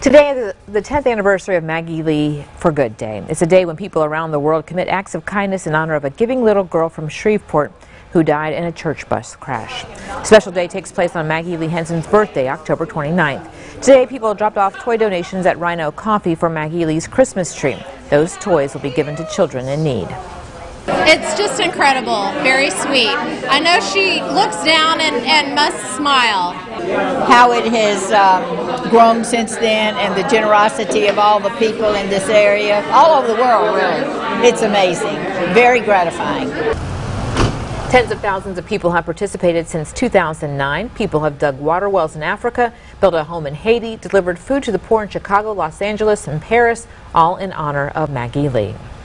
Today is the 10th anniversary of Maggie Lee for Good Day. It's a day when people around the world commit acts of kindness in honor of a giving little girl from Shreveport who died in a church bus crash. special day takes place on Maggie Lee Henson's birthday, October 29th. Today, people dropped off toy donations at Rhino Coffee for Maggie Lee's Christmas tree. Those toys will be given to children in need. It's just incredible, very sweet. I know she looks down and, and must smile. How it has um, grown since then and the generosity of all the people in this area, all over the world, really. It's amazing, very gratifying. Tens of thousands of people have participated since 2009. People have dug water wells in Africa, built a home in Haiti, delivered food to the poor in Chicago, Los Angeles, and Paris, all in honor of Maggie Lee.